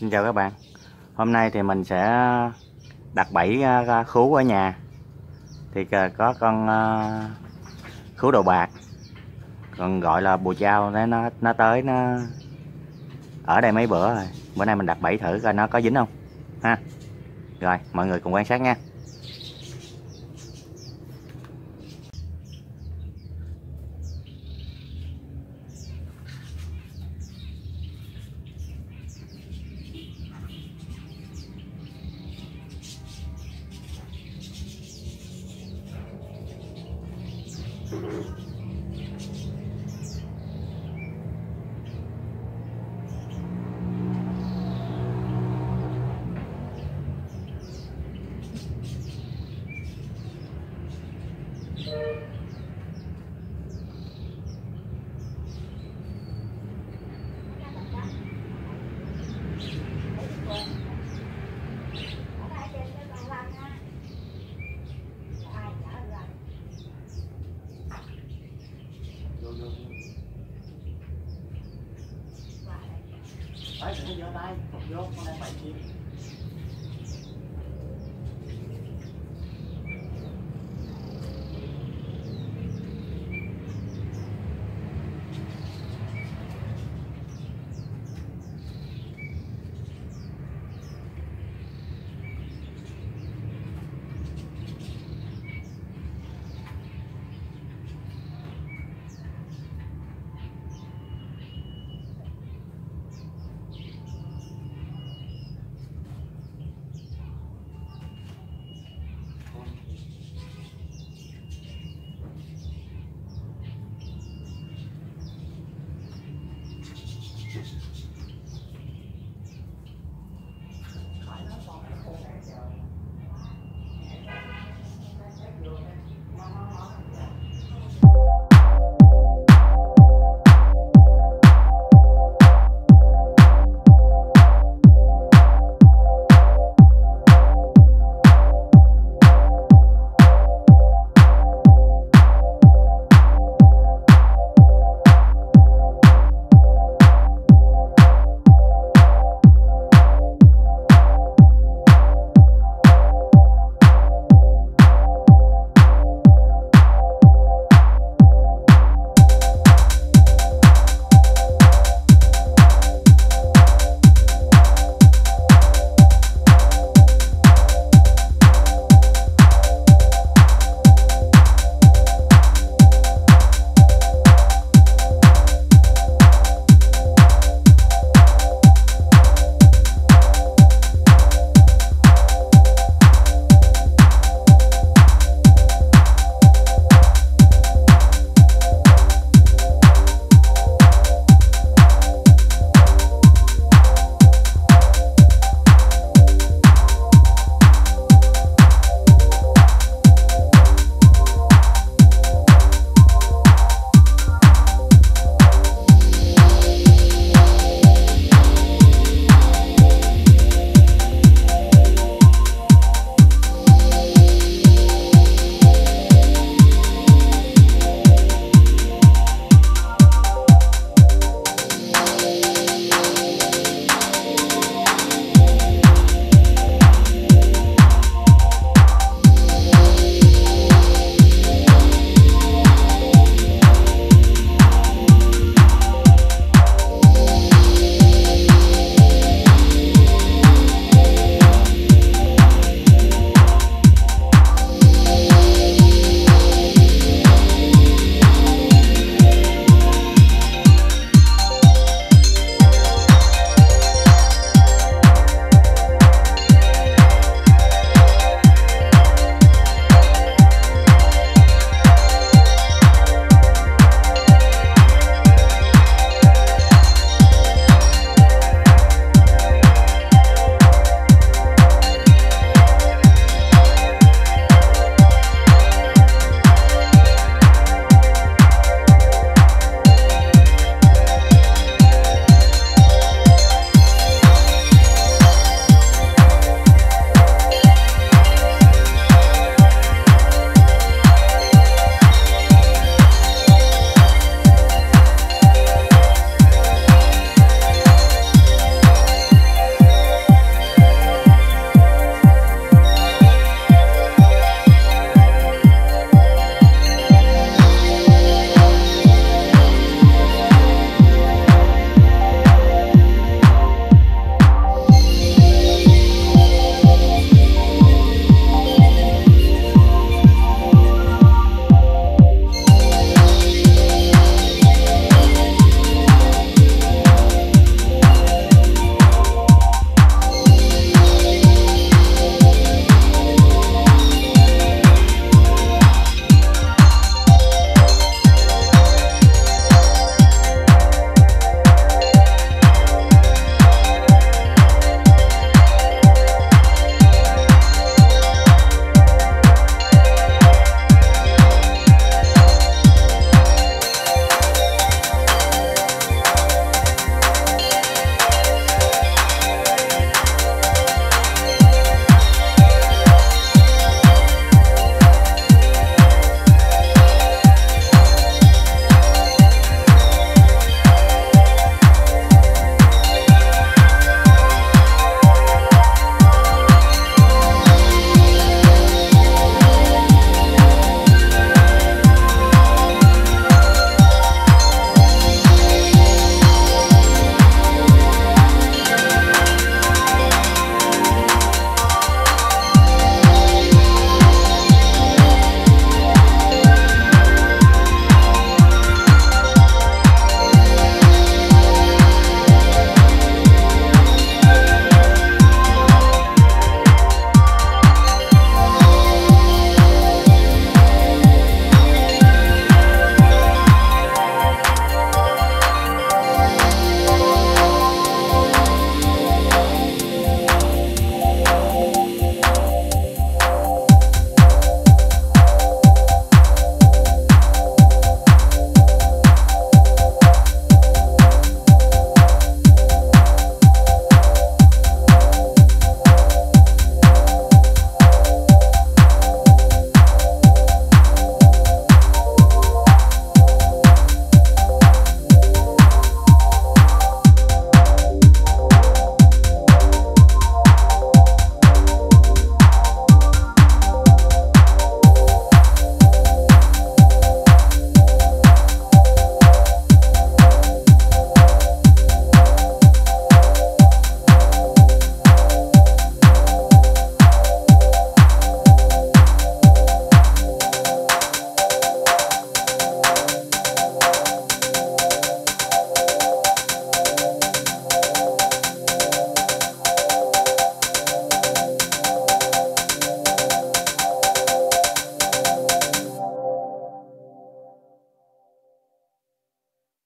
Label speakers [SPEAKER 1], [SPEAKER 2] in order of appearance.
[SPEAKER 1] Xin chào các bạn. Hôm nay thì mình sẽ đặt bẫy à, khú ở nhà. Thì à, có con à, khú đầu bạc. Còn gọi là bùa trao nó, nó, nó tới nó Ở đây mấy bữa rồi. Bữa nay mình đặt bẫy thử coi nó có dính không. Ha. Rồi mọi người cùng quan sát nha. Đấy, đừng có giơ tay, vô, con đang bậy chim